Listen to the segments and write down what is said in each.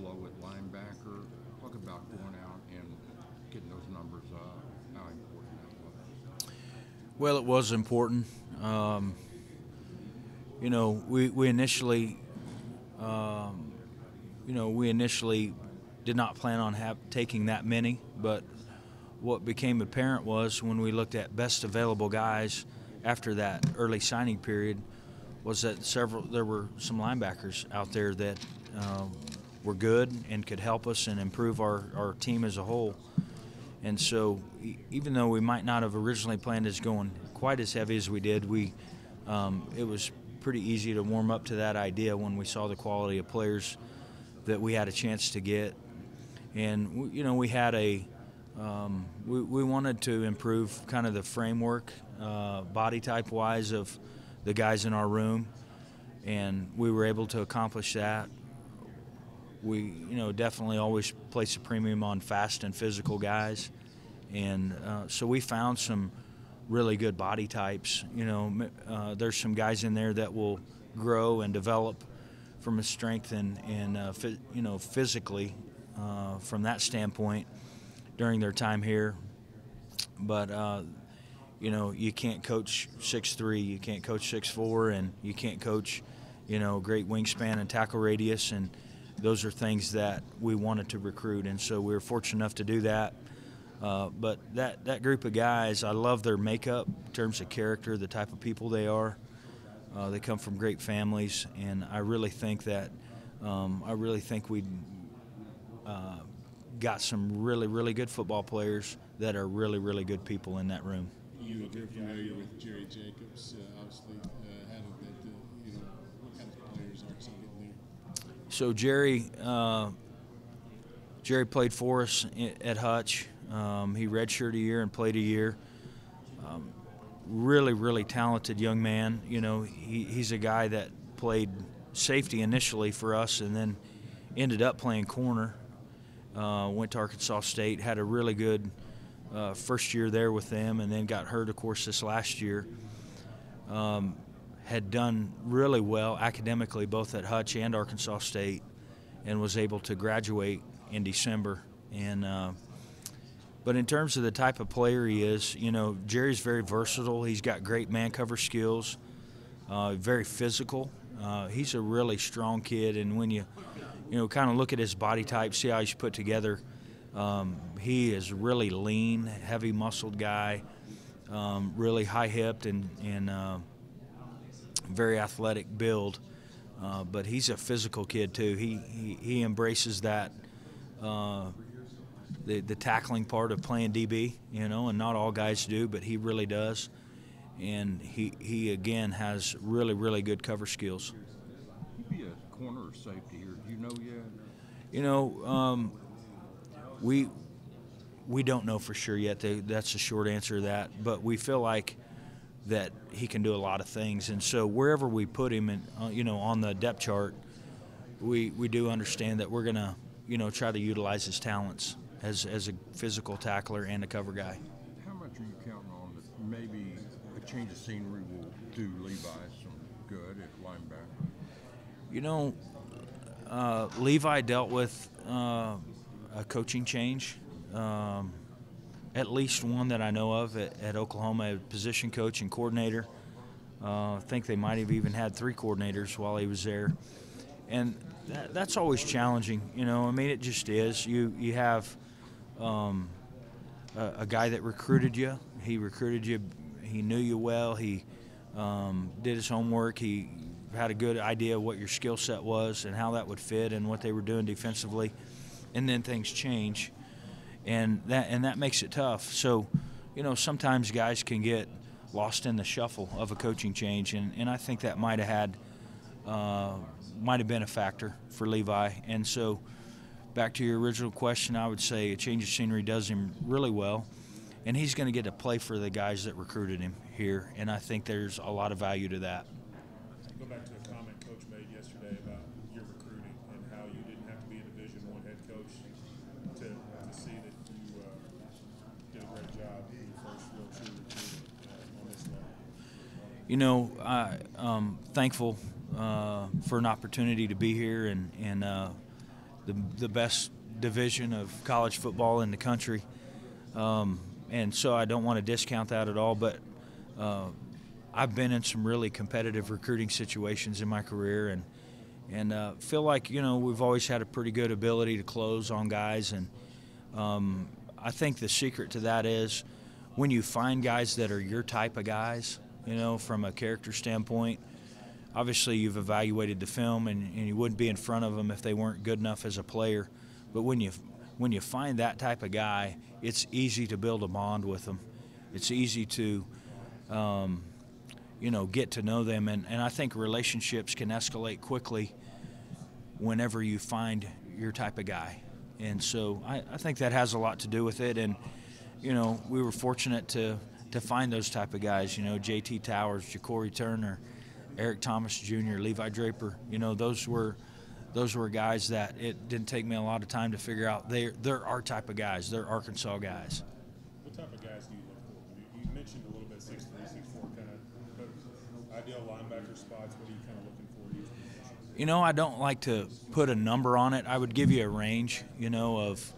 slow at linebacker. Talk about going out and getting those numbers up. How important that was. Well, it was important. Um, you know, we, we initially, um, you know, we initially did not plan on have, taking that many, but what became apparent was when we looked at best available guys after that early signing period was that several there were some linebackers out there that uh, were good and could help us and improve our, our team as a whole. And so, even though we might not have originally planned as going quite as heavy as we did, we um, it was pretty easy to warm up to that idea when we saw the quality of players that we had a chance to get. And you know, we had a um, we, we wanted to improve kind of the framework, uh, body type wise, of the guys in our room, and we were able to accomplish that. We, you know, definitely always place a premium on fast and physical guys, and uh, so we found some really good body types. You know, uh, there's some guys in there that will grow and develop from a strength and, and uh, you know, physically uh, from that standpoint during their time here. But uh, you know, you can't coach six three, you can't coach six four, and you can't coach, you know, great wingspan and tackle radius, and those are things that we wanted to recruit, and so we were fortunate enough to do that. Uh, but that that group of guys, I love their makeup in terms of character, the type of people they are. Uh, they come from great families, and I really think that um, I really think we uh, got some really, really good football players that are really, really good people in that room. You are familiar with Jerry Jacobs, uh, obviously. How did that, you know, what kind of players are some? So Jerry, uh, Jerry played for us at Hutch. Um, he redshirted a year and played a year. Um, really, really talented young man. You know, he, he's a guy that played safety initially for us and then ended up playing corner uh, went to Arkansas State, had a really good uh, first year there with them, and then got hurt, of course, this last year. Um, had done really well academically, both at Hutch and Arkansas State, and was able to graduate in December. And uh, but in terms of the type of player he is, you know, Jerry's very versatile. He's got great man cover skills, uh, very physical. Uh, he's a really strong kid, and when you you know, kind of look at his body type, see how he's put together. Um, he is a really lean, heavy muscled guy, um, really high hipped and, and uh, very athletic build. Uh, but he's a physical kid too. He he, he embraces that uh, the the tackling part of playing DB, you know, and not all guys do, but he really does. And he he again has really really good cover skills. He'd be a corner or safety here Do you know yet? You know, um, we we don't know for sure yet. That's the short answer to that. But we feel like that he can do a lot of things, and so wherever we put him, in, uh, you know, on the depth chart, we we do understand that we're gonna, you know, try to utilize his talents as as a physical tackler and a cover guy. How much are you counting on that maybe a change of scenery will do Levi some good at linebacker? You know, uh, Levi dealt with uh, a coaching change, um, at least one that I know of at, at Oklahoma, position coach and coordinator. Uh, I think they might have even had three coordinators while he was there, and that, that's always challenging. You know, I mean, it just is. You you have um, a, a, guy that recruited you. He recruited you. He knew you well. He um, did his homework. He had a good idea of what your skill set was and how that would fit and what they were doing defensively, and then things change, and that and that makes it tough. So, you know, sometimes guys can get lost in the shuffle of a coaching change, and, and I think that might have had uh, might have been a factor for Levi. And so, back to your original question, I would say a change of scenery does him really well, and he's going to get to play for the guys that recruited him here, and I think there's a lot of value to that go back to a comment Coach made yesterday about your recruiting and how you didn't have to be a Division One head coach to, to see that you uh, did a great job in your first real true recruiting uh, on this level. You know, I, am um, thankful uh, for an opportunity to be here and and uh, the the best division of college football in the country, um, and so I don't want to discount that at all. But uh, I've been in some really competitive recruiting situations in my career, and and uh, feel like you know we've always had a pretty good ability to close on guys, and um, I think the secret to that is when you find guys that are your type of guys, you know, from a character standpoint. Obviously, you've evaluated the film, and, and you wouldn't be in front of them if they weren't good enough as a player. But when you when you find that type of guy, it's easy to build a bond with them. It's easy to um, you know, get to know them. And, and I think relationships can escalate quickly whenever you find your type of guy. And so I, I think that has a lot to do with it. And, you know, we were fortunate to, to find those type of guys, you know, JT Towers, Ja'Cory Turner, Eric Thomas Jr., Levi Draper. You know, those were those were guys that it didn't take me a lot of time to figure out. They're, they're our type of guys. They're Arkansas guys. What type of guys do you look for? You, mentioned a little bit six three, six four kind of, ideal linebacker spots. What are you kind of looking for? in each position? You know, I don't like to put a number on it. I would give you a range, you know, of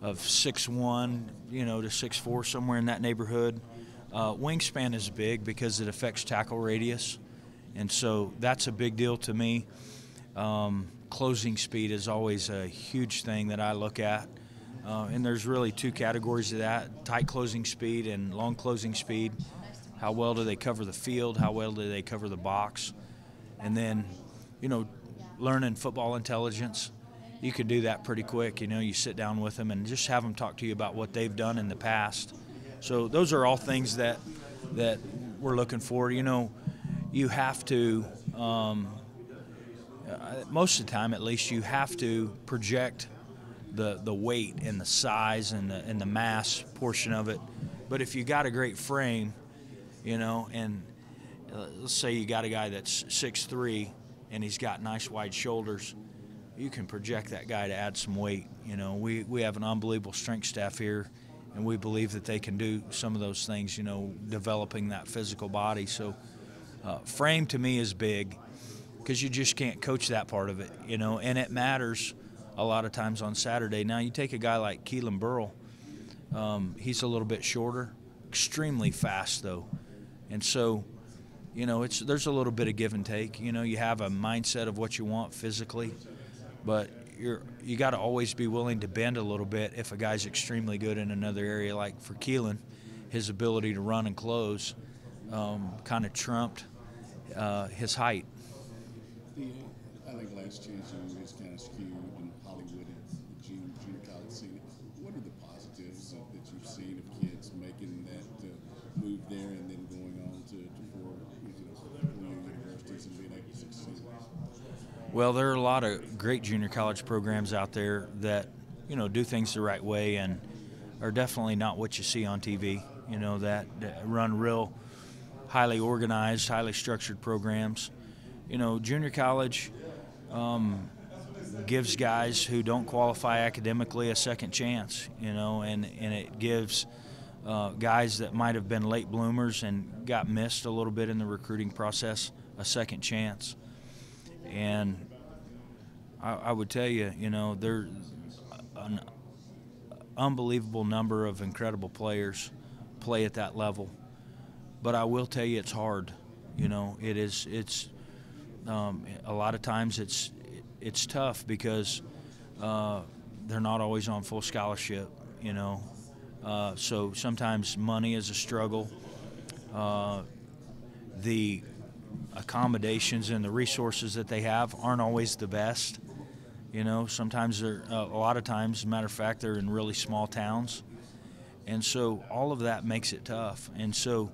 of six one, you know, to six four, somewhere in that neighborhood. Uh, wingspan is big because it affects tackle radius, and so that's a big deal to me. Um, closing speed is always a huge thing that I look at, uh, and there's really two categories of that: tight closing speed and long closing speed. How well do they cover the field? How well do they cover the box? And then, you know, learning football intelligence, you can do that pretty quick. You know, you sit down with them and just have them talk to you about what they've done in the past. So those are all things that that we're looking for. You know, you have to. Um, uh, most of the time, at least, you have to project the the weight and the size and the and the mass portion of it. But if you got a great frame, you know, and uh, let's say you got a guy that's six three and he's got nice wide shoulders, you can project that guy to add some weight. You know, we, we have an unbelievable strength staff here, and we believe that they can do some of those things. You know, developing that physical body. So, uh, frame to me is big because you just can't coach that part of it. You know, and it matters a lot of times on Saturday. Now you take a guy like Keelan Burrell. Um, he's a little bit shorter, extremely fast though, and so you know it's there's a little bit of give and take. You know, you have a mindset of what you want physically, but you're you got to always be willing to bend a little bit if a guy's extremely good in another area. Like for Keelan, his ability to run and close um, kind of trumped uh, his height. I think Last Chance U was kind of skewed in Hollywood and the junior, junior college scene. What are the positives of, that you've seen of kids making that uh, move there and then going on to, to four, you know, four-year universities and being able to succeed? Well, there are a lot of great junior college programs out there that, you know, do things the right way and are definitely not what you see on TV. You know, that, that run real highly organized, highly structured programs. You know, junior college um, gives guys who don't qualify academically a second chance, you know, and, and it gives uh, guys that might have been late bloomers and got missed a little bit in the recruiting process a second chance. And I, I would tell you, you know, there's an unbelievable number of incredible players play at that level. But I will tell you, it's hard. You know, it is. It's um, a lot of times it's it's tough because uh, they're not always on full scholarship. You know, uh, so sometimes money is a struggle. Uh, the accommodations and the resources that they have aren't always the best. You know, sometimes they're uh, a lot of times, matter of fact, they're in really small towns, and so all of that makes it tough. And so,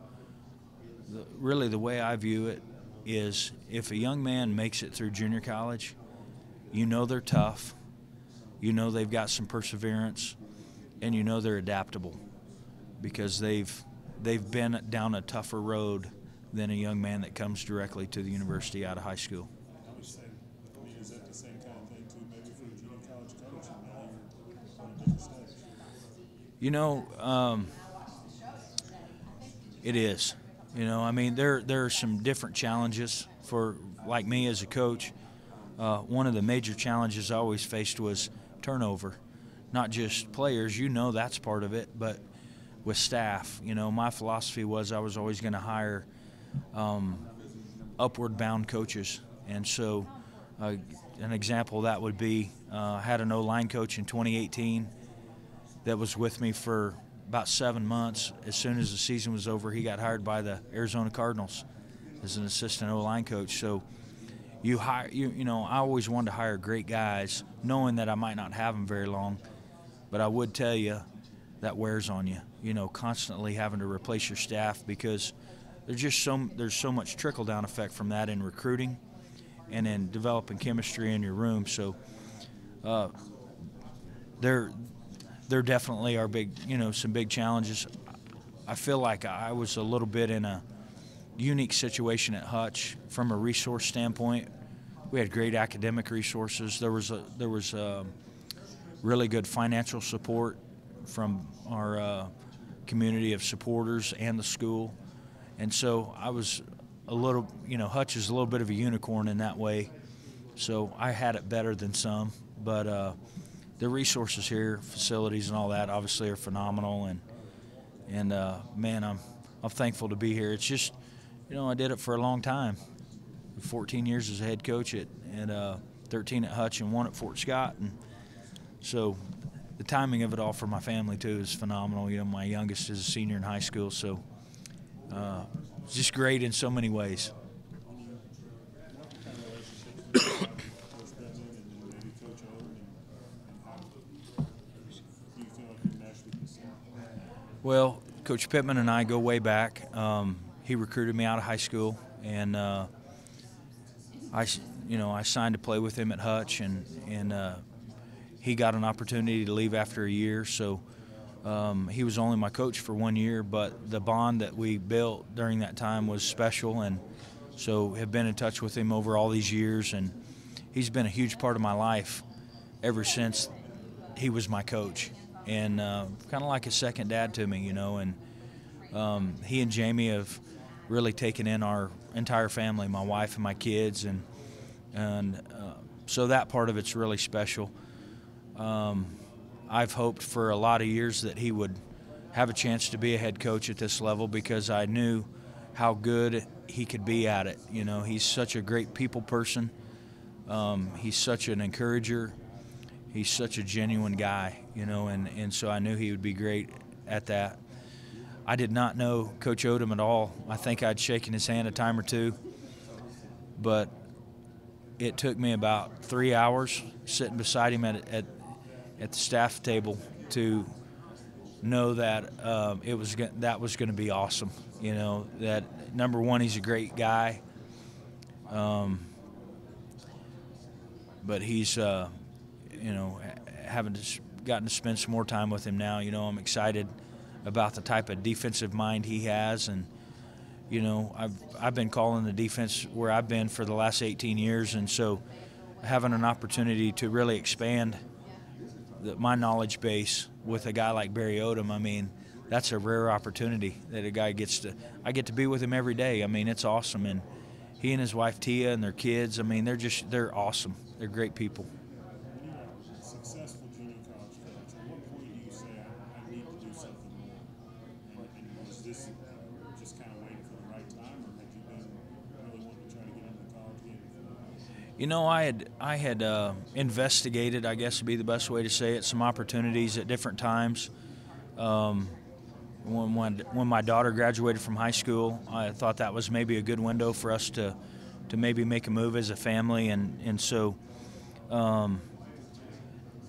the, really, the way I view it is, if a young man makes it through junior college, you know they're tough, you know they've got some perseverance, and you know they're adaptable, because they've they've been down a tougher road than a young man that comes directly to the university out of high school. You know, um, it is. You know, I mean, there there are some different challenges for like me as a coach. uh, one of the major challenges I always faced was turnover. Not just players, you know that's part of it, but with staff. You know, my philosophy was I was always going to hire um, upward bound coaches. And so, uh, an example that would be uh, I had an O line coach in 2018 that was with me for about seven months. As soon as the season was over, he got hired by the Arizona Cardinals as an assistant O line coach. So, you hire you you know I always wanted to hire great guys, knowing that I might not have them very long, but I would tell you that wears on you. You know, constantly having to replace your staff because there's just so there's so much trickle down effect from that in recruiting, and in developing chemistry in your room. So, uh, there there definitely are big you know some big challenges. I feel like I was a little bit in a unique situation at Hutch from a resource standpoint. We had great academic resources. There was a there was a really good financial support from our uh, community of supporters and the school, and so I was a little you know Hutch is a little bit of a unicorn in that way. So I had it better than some, but uh, the resources here, facilities and all that, obviously are phenomenal, and and uh, man, I'm I'm thankful to be here. It's just you know, I did it for a long time. 14 years as a head coach at, and uh, 13 at Hutch and one at Fort Scott. And so the timing of it all for my family, too, is phenomenal. You know, my youngest is a senior in high school. So uh, just great in so many ways. Well, Coach Pittman and I go way back. Um, he recruited me out of high school, and uh, I, you know, I signed to play with him at Hutch, and and uh, he got an opportunity to leave after a year. So um, he was only my coach for one year, but the bond that we built during that time was special, and so have been in touch with him over all these years, and he's been a huge part of my life ever since he was my coach, and uh, kind of like a second dad to me, you know, and. Um, he and Jamie have really taken in our entire family, my wife and my kids, and and uh, so that part of it's really special. Um, I've hoped for a lot of years that he would have a chance to be a head coach at this level because I knew how good he could be at it. You know, he's such a great people person. Um, he's such an encourager. He's such a genuine guy, you know, and, and so I knew he would be great at that. I did not know Coach Odom at all. I think I'd shaken his hand a time or two, but it took me about three hours sitting beside him at at, at the staff table to know that um, it was that was going to be awesome. You know that number one, he's a great guy, um, but he's uh, you know having gotten to spend some more time with him now. You know I'm excited about the type of defensive mind he has and you know I've I've been calling the defense where I've been for the last 18 years and so having an opportunity to really expand the, my knowledge base with a guy like Barry Odom I mean that's a rare opportunity that a guy gets to I get to be with him every day. I mean it's awesome. And he and his wife Tia and their kids I mean they're just they're awesome. They're great people You know, I had I had uh, investigated, I guess would be the best way to say it, some opportunities at different times. Um, when, when when my daughter graduated from high school, I thought that was maybe a good window for us to to maybe make a move as a family, and and so. Um,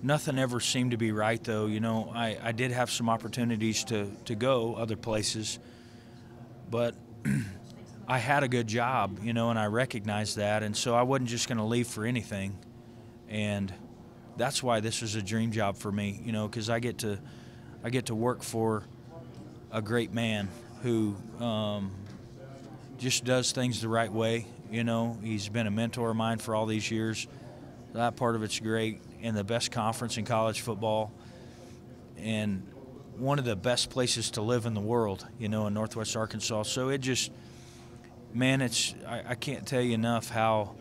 nothing ever seemed to be right though you know I, I did have some opportunities to, to go other places but i had a good job you know and i recognized that and so i wasn't just going to leave for anything. And that's why this was a dream job for me you know because i get to i get to work for a great man who um, just does things the right way you know. He's been a mentor of mine for all these years. That part of it's great and the best conference in college football and one of the best places to live in the world, you know, in Northwest Arkansas. So it just, man, it's I, I can't tell you enough how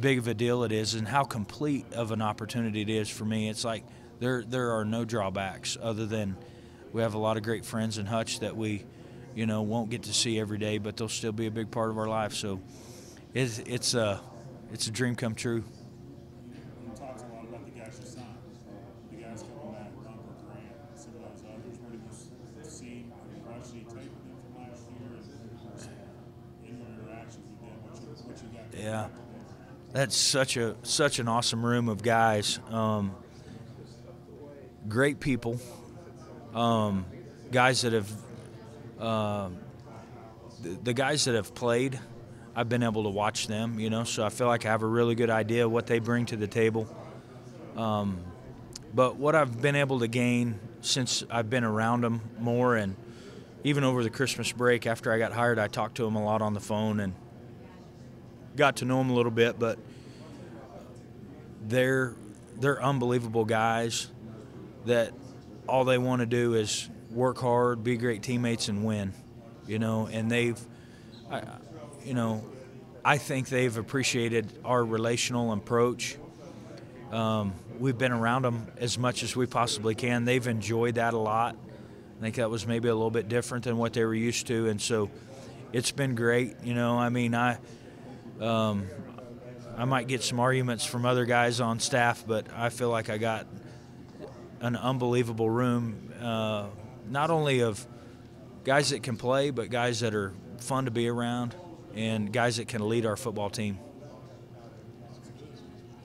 big of a deal it is and how complete of an opportunity it is for me. It's like there there are no drawbacks other than we have a lot of great friends in Hutch that we, you know, won't get to see every day, but they'll still be a big part of our life. So it's it's a it's a dream come true. You talked a lot about the guys you signed, the guys coming back, Bumper, Grant, some of those others. What have you s- seen, watched any tape of them from last year, and in your interactions with them, what you, what you got? going Yeah. on? That's such a such an awesome room of guys. Um, great people, um, guys that have uh, the, the guys that have played. I've been able to watch them, you know, so I feel like I have a really good idea what they bring to the table. Um, but what I've been able to gain since I've been around them more, and even over the Christmas break after I got hired, I talked to them a lot on the phone and got to know them a little bit, but they're they're unbelievable guys that all they want to do is work hard, be great teammates, and win. You know, and they've, I, you know, I think they've appreciated our relational approach. Um, we've been around them as much as we possibly can. They've enjoyed that a lot. I think that was maybe a little bit different than what they were used to, and so it's been great. You know, I mean, I um, I might get some arguments from other guys on staff, but I feel like I got an unbelievable room, uh, not only of guys that can play, but guys that are fun to be around and guys that can lead our football team.